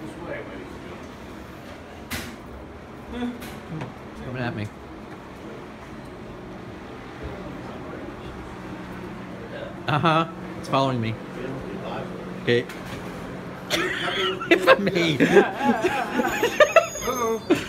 this way, ladies and gentlemen. It's coming at me. Uh huh. It's following me. Okay. if I may.